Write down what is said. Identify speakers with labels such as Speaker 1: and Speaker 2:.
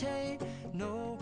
Speaker 1: hesitate no